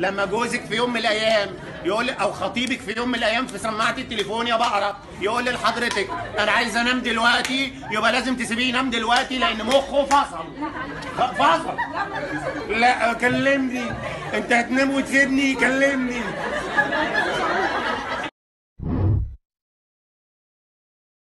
لما جوزك في يوم من الأيام يقول أو خطيبك في يوم من الأيام في سماعة التليفون يا بقرة يقول لحضرتك أنا عايز أنام دلوقتي يبقى لازم تسيبيه ينام دلوقتي لأن مخه فصل. فصل. لا كلمني. أنت هتنام وتسيبني كلمني.